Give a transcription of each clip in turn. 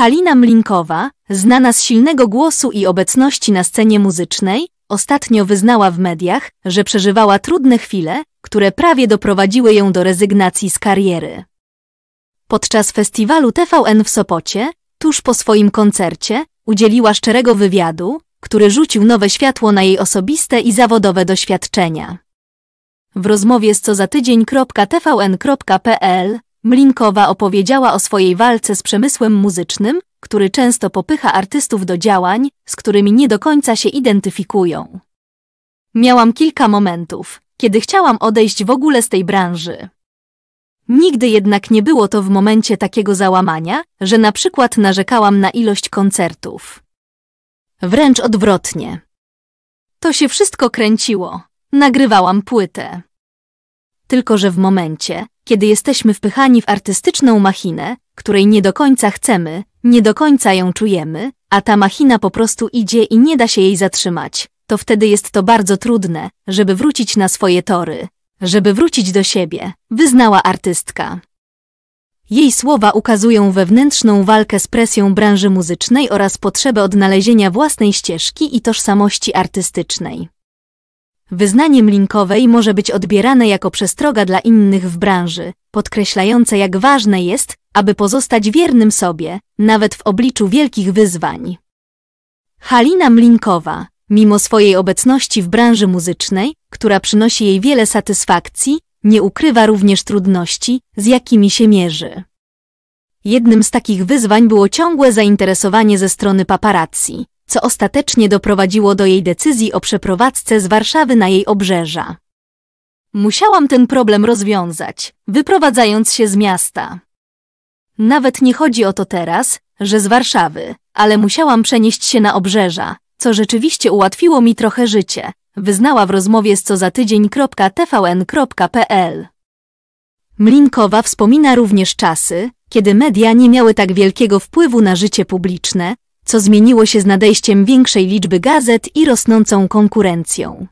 Halina Mlinkowa, znana z silnego głosu i obecności na scenie muzycznej, ostatnio wyznała w mediach, że przeżywała trudne chwile, które prawie doprowadziły ją do rezygnacji z kariery. Podczas festiwalu TVN w Sopocie, tuż po swoim koncercie, udzieliła szczerego wywiadu, który rzucił nowe światło na jej osobiste i zawodowe doświadczenia. W rozmowie z co za tydzień.tvn.pl Mlinkowa opowiedziała o swojej walce z przemysłem muzycznym, który często popycha artystów do działań, z którymi nie do końca się identyfikują. Miałam kilka momentów, kiedy chciałam odejść w ogóle z tej branży. Nigdy jednak nie było to w momencie takiego załamania, że na przykład narzekałam na ilość koncertów. Wręcz odwrotnie. To się wszystko kręciło. Nagrywałam płytę. Tylko, że w momencie, kiedy jesteśmy wpychani w artystyczną machinę, której nie do końca chcemy, nie do końca ją czujemy, a ta machina po prostu idzie i nie da się jej zatrzymać, to wtedy jest to bardzo trudne, żeby wrócić na swoje tory, żeby wrócić do siebie, wyznała artystka. Jej słowa ukazują wewnętrzną walkę z presją branży muzycznej oraz potrzebę odnalezienia własnej ścieżki i tożsamości artystycznej. Wyznaniem linkowej może być odbierane jako przestroga dla innych w branży, podkreślające jak ważne jest, aby pozostać wiernym sobie, nawet w obliczu wielkich wyzwań. Halina Mlinkowa, mimo swojej obecności w branży muzycznej, która przynosi jej wiele satysfakcji, nie ukrywa również trudności, z jakimi się mierzy. Jednym z takich wyzwań było ciągłe zainteresowanie ze strony paparazzi, co ostatecznie doprowadziło do jej decyzji o przeprowadzce z Warszawy na jej obrzeża. Musiałam ten problem rozwiązać, wyprowadzając się z miasta. Nawet nie chodzi o to teraz, że z Warszawy, ale musiałam przenieść się na obrzeża, co rzeczywiście ułatwiło mi trochę życie, wyznała w rozmowie z co za tydzień.tvn.pl. Mlinkowa wspomina również czasy, kiedy media nie miały tak wielkiego wpływu na życie publiczne, co zmieniło się z nadejściem większej liczby gazet i rosnącą konkurencją.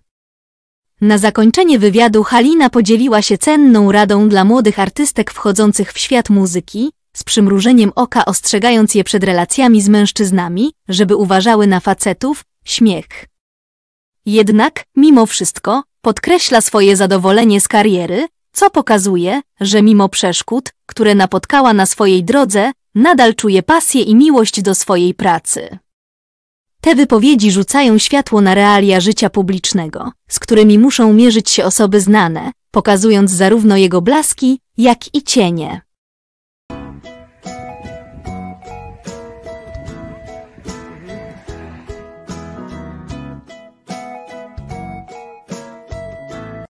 Na zakończenie wywiadu Halina podzieliła się cenną radą dla młodych artystek wchodzących w świat muzyki, z przymrużeniem oka ostrzegając je przed relacjami z mężczyznami, żeby uważały na facetów, śmiech. Jednak, mimo wszystko, podkreśla swoje zadowolenie z kariery, co pokazuje, że mimo przeszkód, które napotkała na swojej drodze, nadal czuje pasję i miłość do swojej pracy. Te wypowiedzi rzucają światło na realia życia publicznego, z którymi muszą mierzyć się osoby znane, pokazując zarówno jego blaski, jak i cienie.